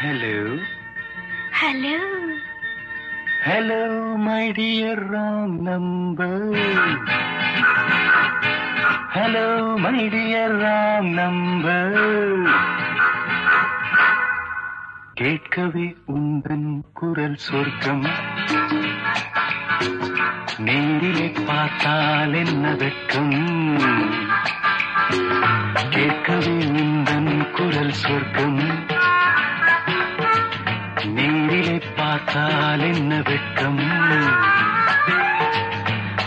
Hello. Hello. Hello, my dear wrong number. Hello, my dear wrong number. கேட்கவே உந்தன் குரல் சொர்க்கம் நேரிலே பார்த்தால் என்ன வெட்கம் கேட்கவே உந்தன் குரல் சொர்க்கம் நேரிலே பார்த்தால் என்ன வெட்கம்?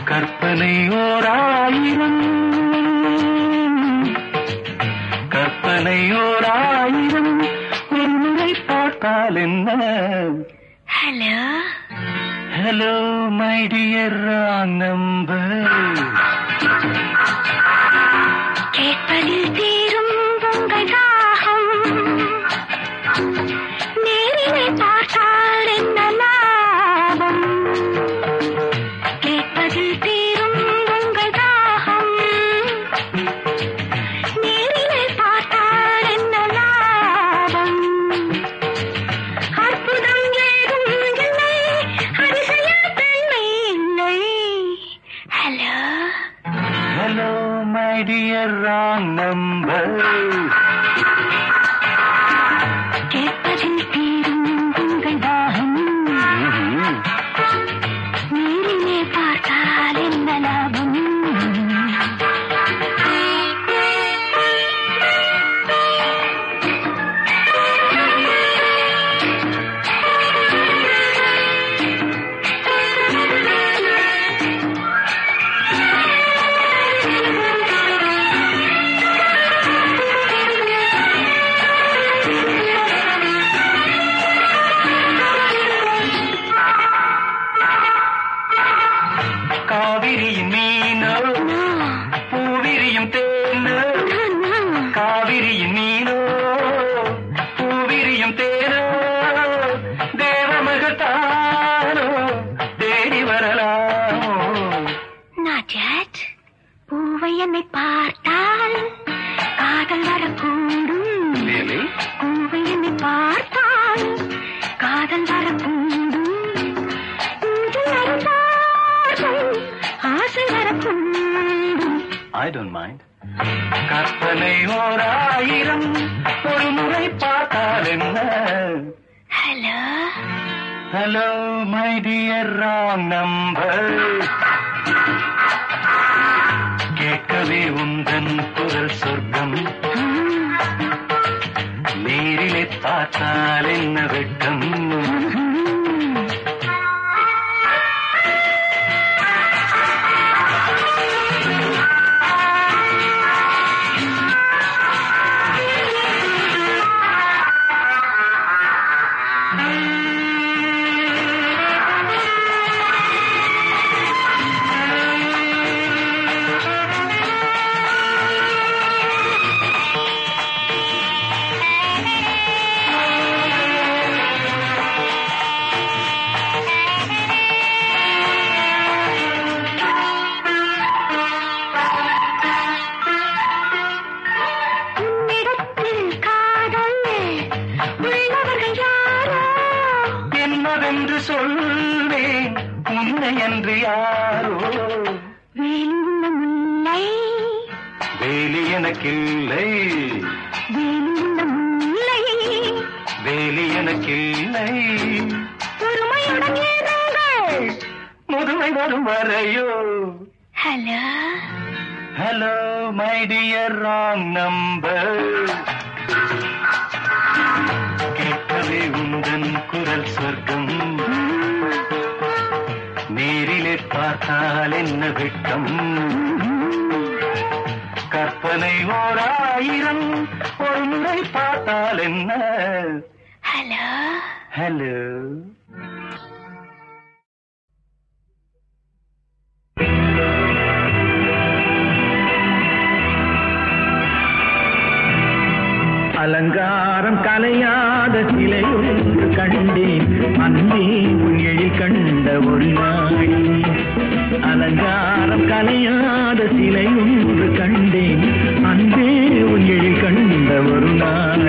கற்பனை ஓர் ஆயிரம் கற்பனை ஓர் ஆயிரம் ஒரு முறை பார்த்தால் என்ன? Hello. Hello my dear wrong number கேட்பதில் தீரும் உங்கள் தாகம். நேரிலே என்னை பார்த்தால் காதல் வரக்கூடும். ஆசை வரக்கூடும். I don't mind. கற்பனை ஓர் ஆயிரம் ஒரு முறை பார்த்தால் என்ன? Hello hello my dear wrong number கேட்கவே உந்தன் குரல் சொர்க்கம். பார்த்தால் என்ன வெட்கம் என்னவென்று சொல்வேன். உன்னை என்று யாரோ. முல்லை வேலி எனக்கில்லை. வேலி எனக்கில்லை. முதுமை வரும் வரையோ. Hello. Hello my dear wrong number கேட்கவே உந்தன் குரல் சொர்க்கம். பார்த்தால் என்ன வெட்கம் கற்பனை ஓர் ஆயிரம் ஒரு முறை பார்த்தால் என்ன? ஹலோ? ஹலோ? அலங்காரம் கலையாத சிலை ஒன்று கண்டேன் அன்பே உன் எழில் கண்ட ஒரு நாடி அலங்காரம் கலையாத சிலை ஒன்று கண்டேன் அன்பே உன் எழில் கண்ட ஒரு நாளினே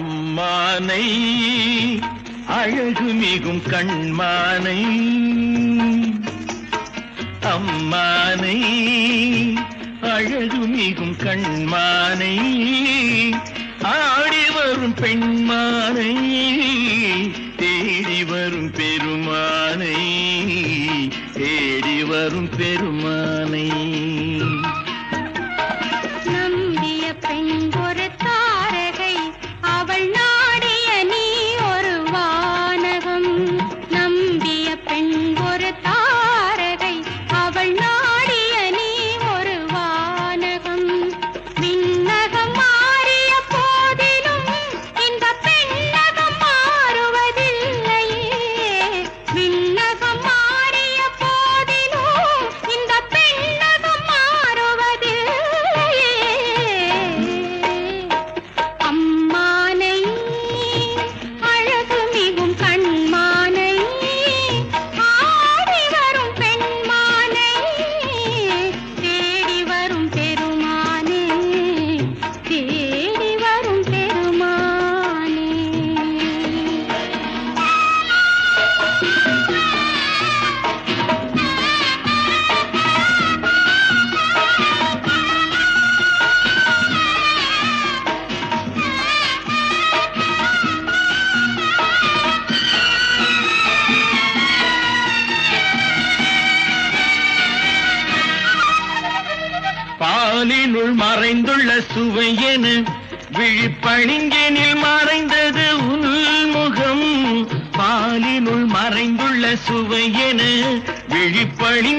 அம்மானை அழகு மிகும் கண்மானை. அம்மானை அழகு மிகும் கண்மானை. ஆடி வரும் பெண்மானை தேடி வரும் பெண் பளிங்கெனில் மறைந்தது உள்முகம் பாலினுள் மறைந்துள்ள சுவை என விழிப்பழி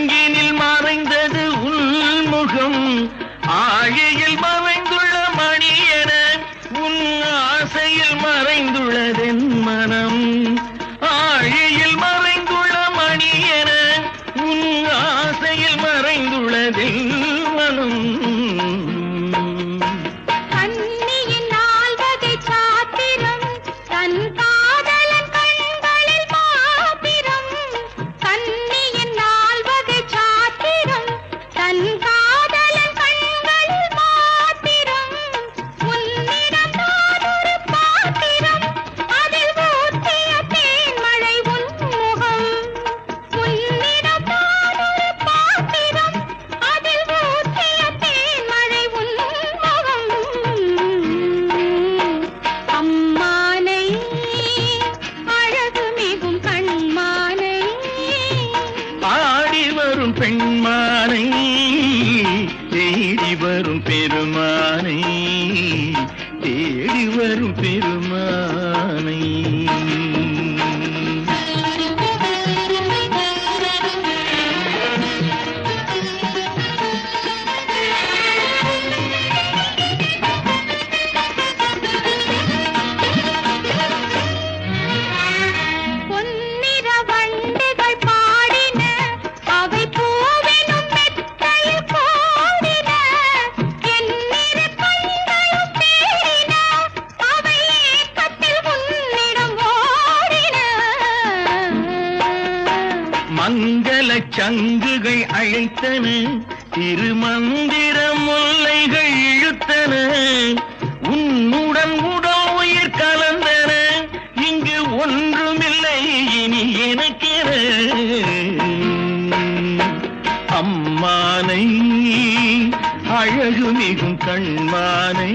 கண்மானை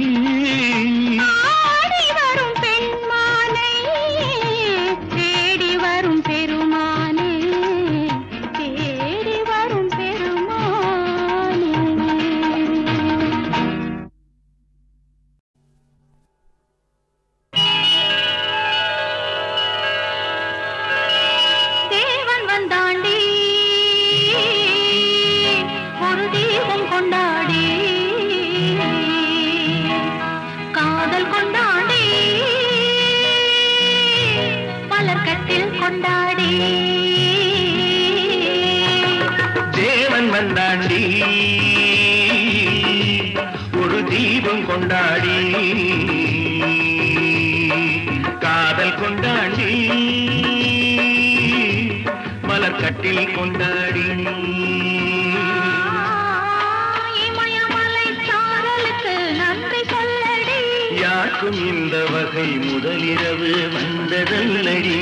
வந்த வெள்ளடி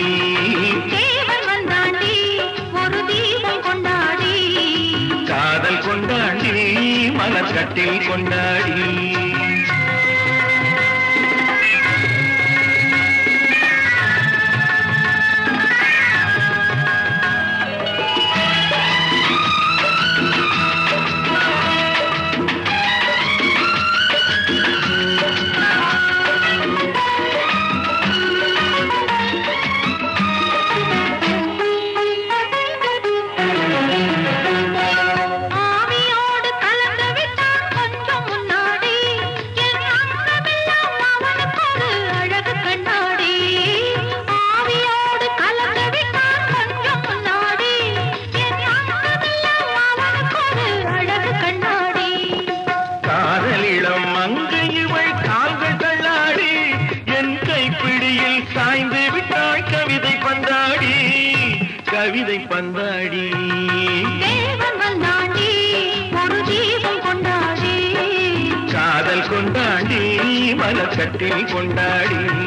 தேவன் வந்தாண்டி ஒரு தீபம் கொண்டாடி. காதல் கொண்டாண்டி மலக்கட்டில் கொண்டாடி. கொண்டாடி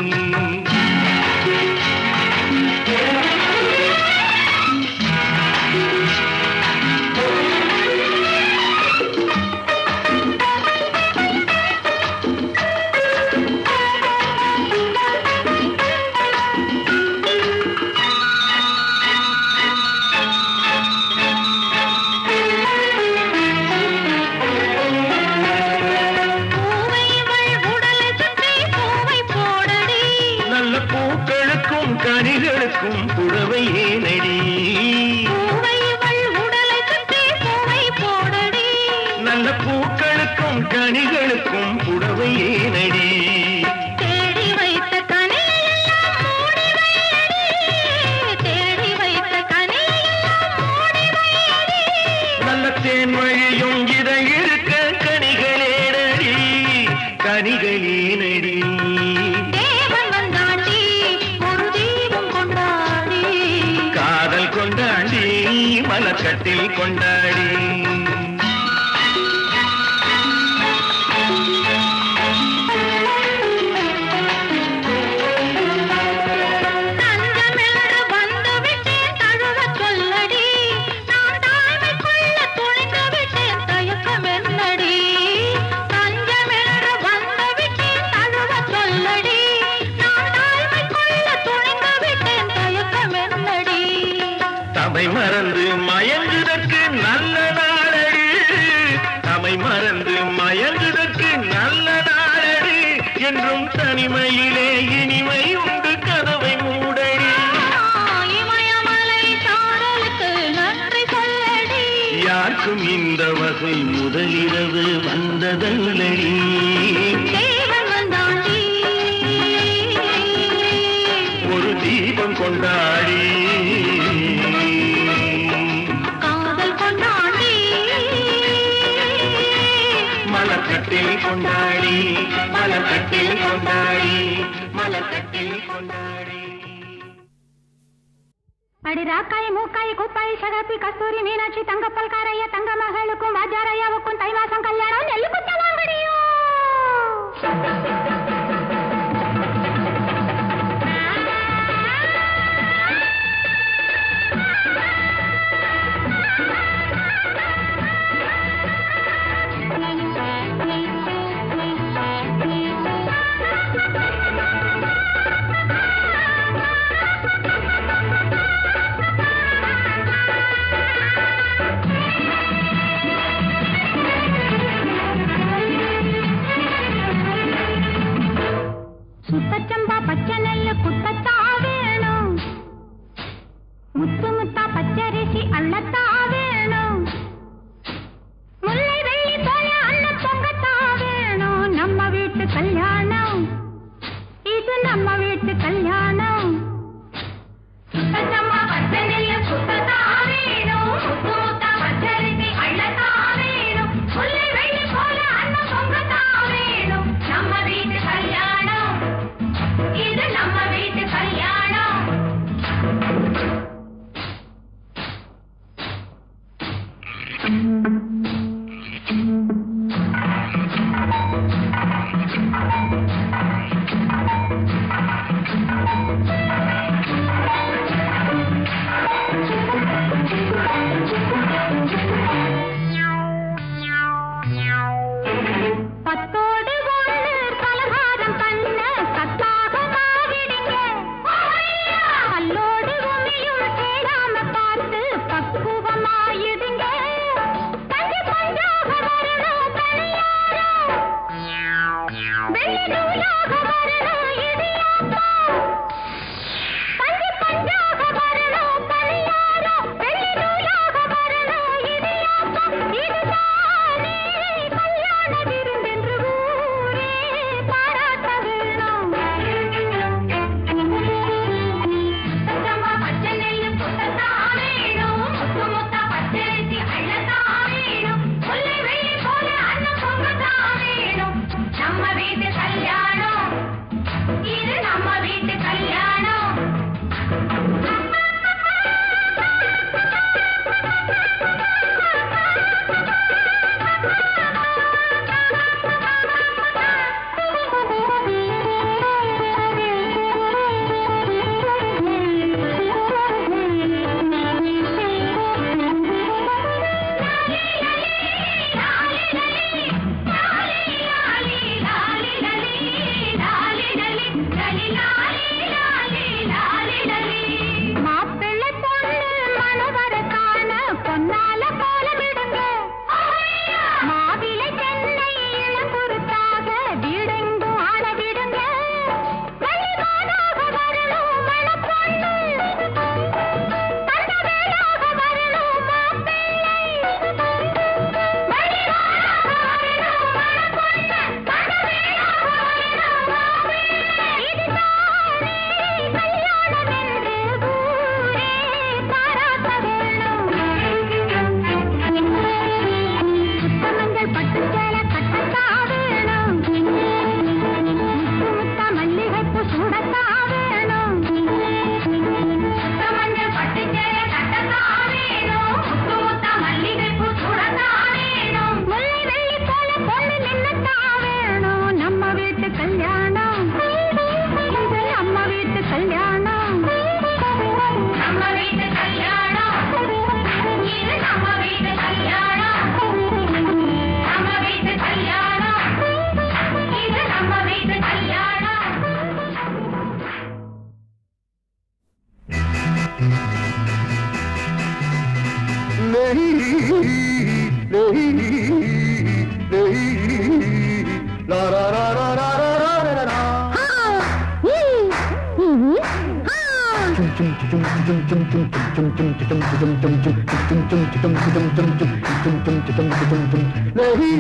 नहीं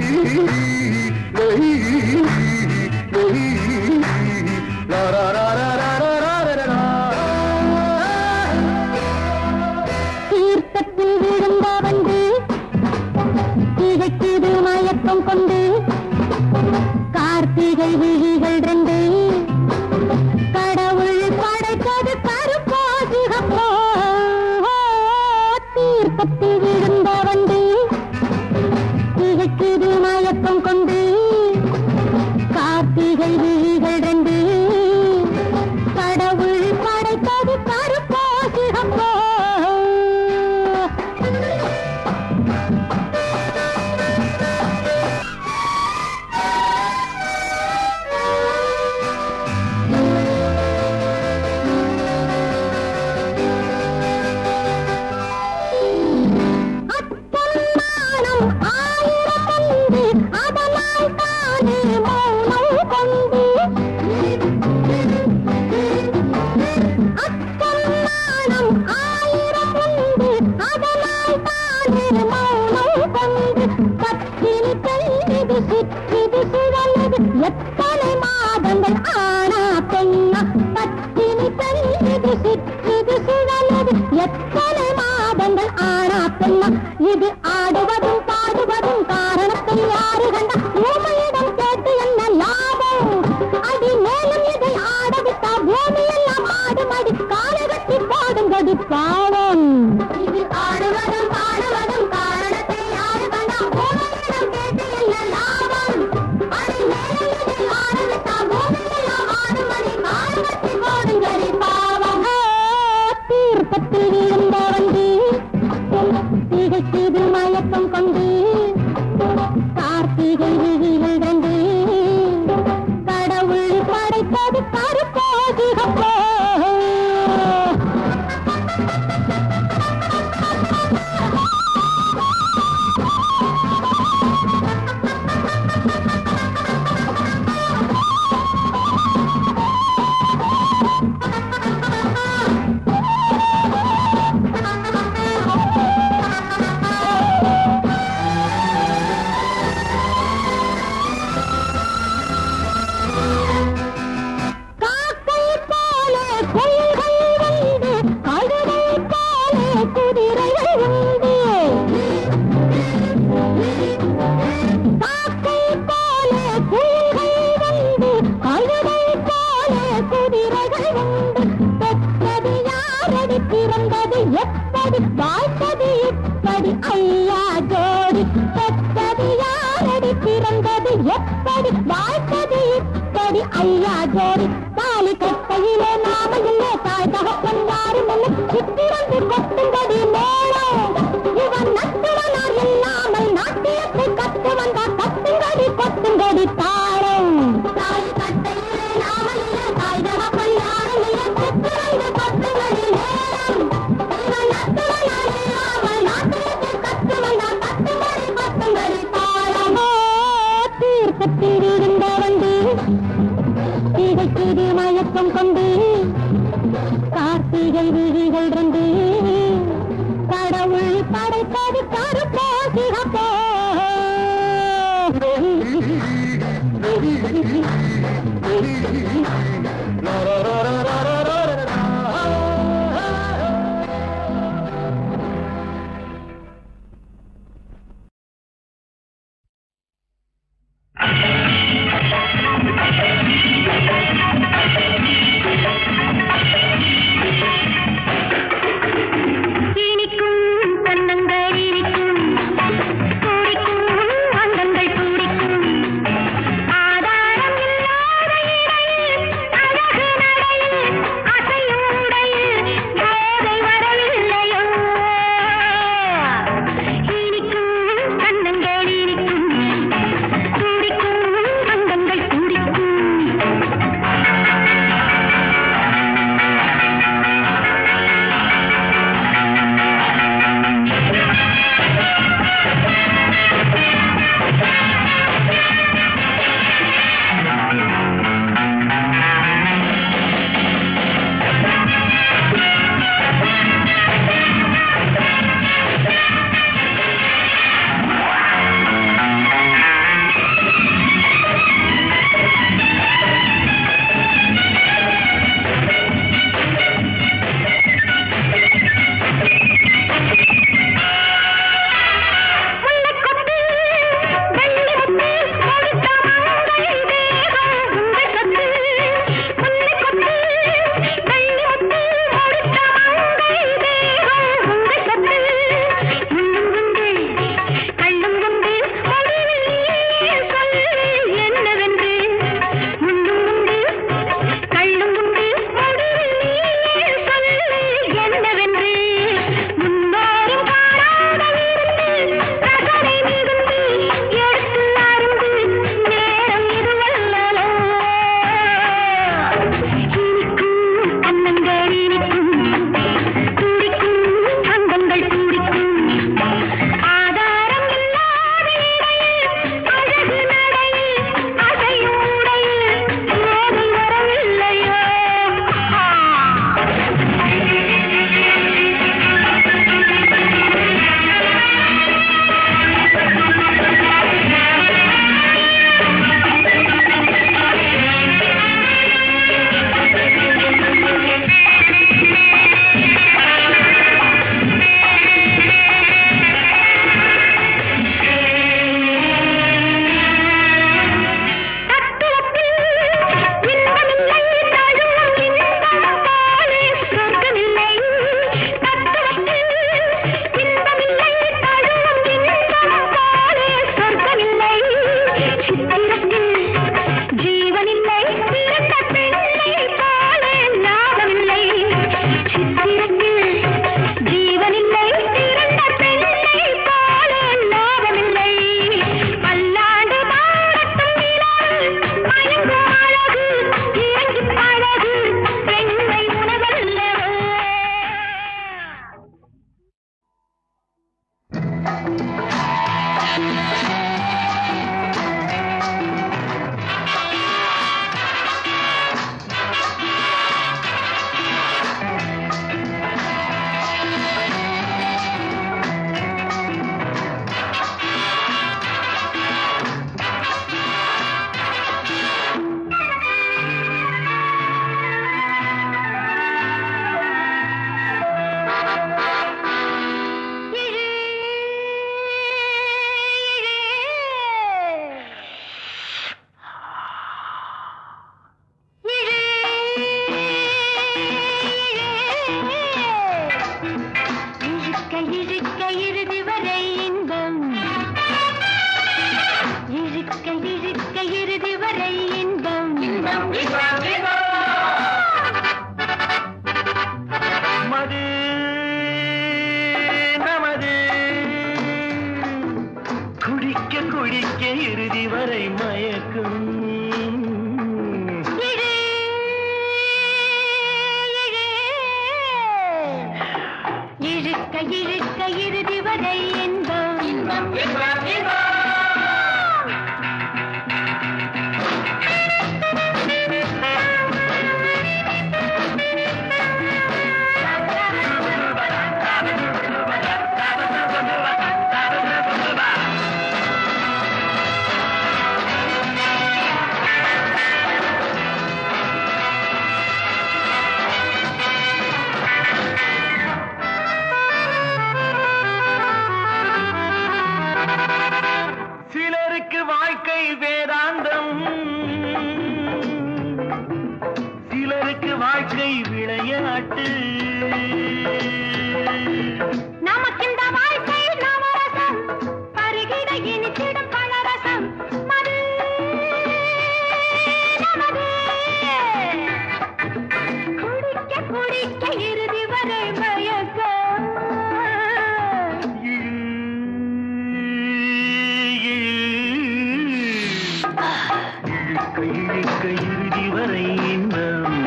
नहीं அடித்தீது மயக்கம் கொண்டு இறுதி வரை மயக்கும். இழுக்க இறுதி வரை இன்பம்